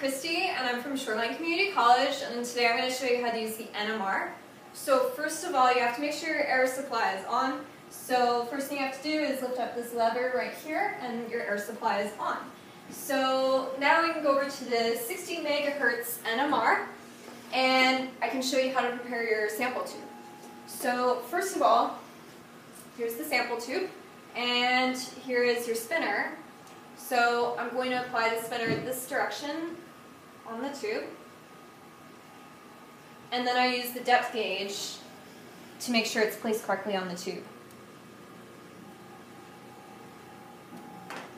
Christy and I'm from Shoreline Community College and today I'm going to show you how to use the NMR. So first of all you have to make sure your air supply is on. So first thing you have to do is lift up this lever right here and your air supply is on. So now we can go over to the 60 megahertz NMR and I can show you how to prepare your sample tube. So first of all, here's the sample tube and here is your spinner so I'm going to apply the spinner in this direction on the tube. And then I use the depth gauge to make sure it's placed correctly on the tube.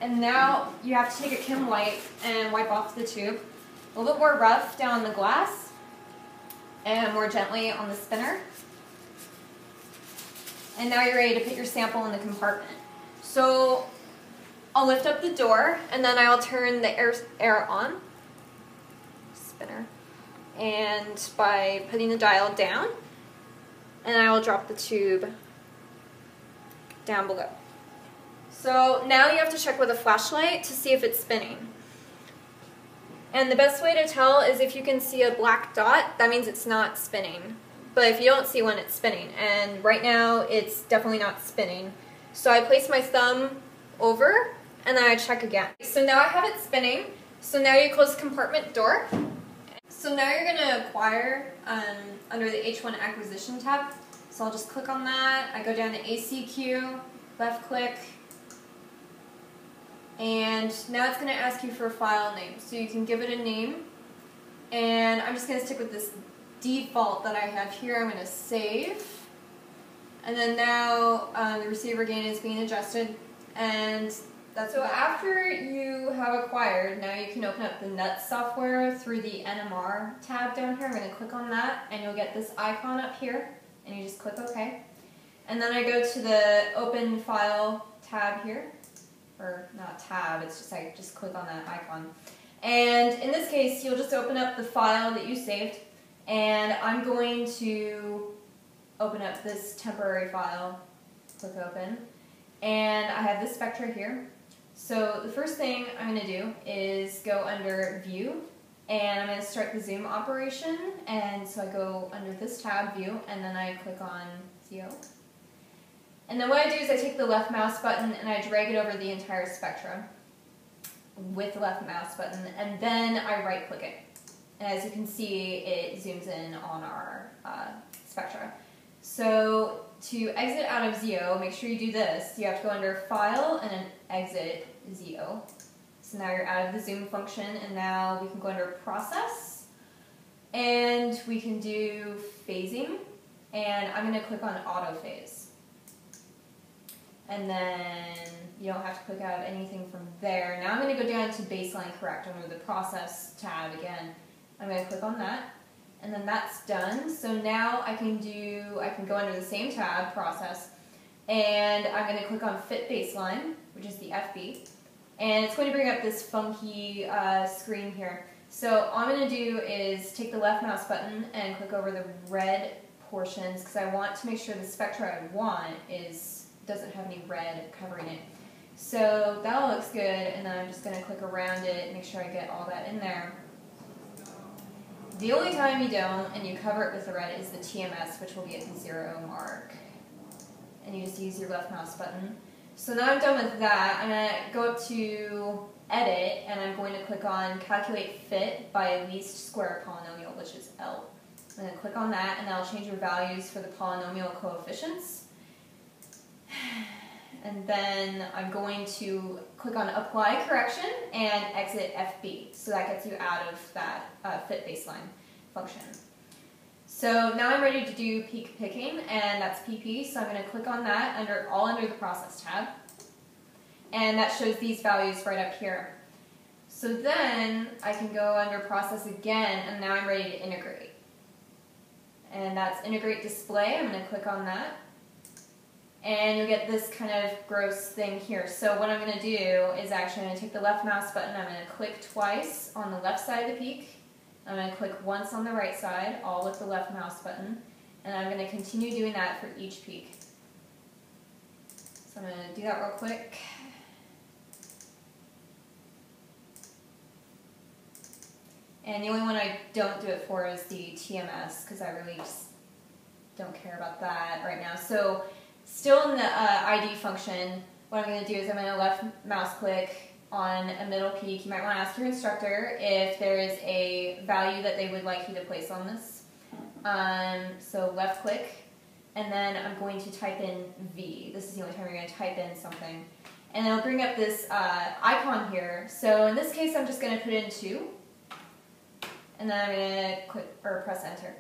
And now you have to take a Kim wipe and wipe off the tube. A little bit more rough down the glass and more gently on the spinner. And now you're ready to put your sample in the compartment. So I'll lift up the door and then I'll turn the air, air on, spinner, and by putting the dial down, and I will drop the tube down below. So now you have to check with a flashlight to see if it's spinning. And the best way to tell is if you can see a black dot, that means it's not spinning. But if you don't see one, it's spinning. And right now, it's definitely not spinning. So I place my thumb over and then I check again. So now I have it spinning. So now you close the compartment door. So now you're gonna acquire um, under the H1 acquisition tab. So I'll just click on that. I go down to ACQ, left click, and now it's gonna ask you for a file name. So you can give it a name. And I'm just gonna stick with this default that I have here. I'm gonna save. And then now um, the receiver gain is being adjusted. And that's so after you have acquired, now you can open up the NUTS software through the NMR tab down here. I'm going to click on that and you'll get this icon up here and you just click OK. And then I go to the open file tab here, or not tab, it's just I just click on that icon. And in this case, you'll just open up the file that you saved and I'm going to open up this temporary file, click open, and I have this spectra here. So the first thing I'm going to do is go under View, and I'm going to start the zoom operation, and so I go under this tab, View, and then I click on ZO. And then what I do is I take the left mouse button and I drag it over the entire spectrum with the left mouse button, and then I right click it. And as you can see, it zooms in on our uh, spectra. So to exit out of ZO, make sure you do this. You have to go under File and then Exit ZO. So now you're out of the zoom function and now we can go under Process and we can do Phasing and I'm going to click on Auto Phase. And then you don't have to click out anything from there. Now I'm going to go down to Baseline Correct under the Process tab again. I'm going to click on that and then that's done. So now I can do, I can go under the same tab, process, and I'm going to click on fit baseline, which is the FB, and it's going to bring up this funky uh, screen here. So all I'm going to do is take the left mouse button and click over the red portions because I want to make sure the spectra I want is doesn't have any red covering it. So that all looks good, and then I'm just going to click around it, make sure I get all that in there. The only time you don't, and you cover it with the red, is the TMS, which will be at the zero mark. And you just use your left mouse button. So now I'm done with that. I'm going to go up to Edit, and I'm going to click on Calculate Fit by Least Square Polynomial, which is L. I'm going to click on that, and that'll change your values for the polynomial coefficients. And then I'm going to click on Apply Correction and exit FB. So that gets you out of that uh, fit baseline function. So now I'm ready to do peak picking, and that's PP. So I'm going to click on that under all under the Process tab. And that shows these values right up here. So then I can go under Process again, and now I'm ready to integrate. And that's Integrate Display. I'm going to click on that and you'll get this kind of gross thing here. So what I'm going to do is actually I'm going to take the left mouse button, I'm going to click twice on the left side of the peak, I'm going to click once on the right side, all with the left mouse button, and I'm going to continue doing that for each peak. So I'm going to do that real quick. And the only one I don't do it for is the TMS because I really just don't care about that right now. So still in the uh, ID function, what I'm going to do is I'm going to left mouse click on a middle peak. You might want to ask your instructor if there is a value that they would like you to place on this. Um, so left click, and then I'm going to type in V. This is the only time you're going to type in something. And it'll bring up this uh, icon here. So in this case, I'm just going to put in 2. And then I'm going to click or press enter.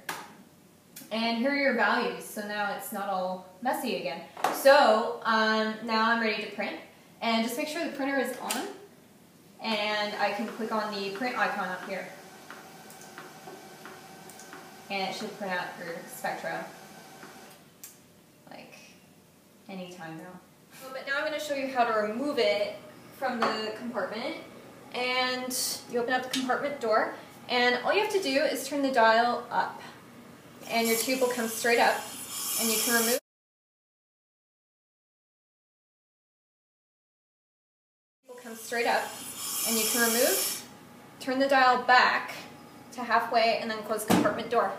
And here are your values. So now it's not all messy again. So um, now I'm ready to print. And just make sure the printer is on. And I can click on the print icon up here. And it should print out your Spectra. Like anytime now. Oh, but now I'm going to show you how to remove it from the compartment. And you open up the compartment door. And all you have to do is turn the dial up. And your tube will come straight up. And you can remove will come straight up. And you can remove, turn the dial back to halfway, and then close the compartment door.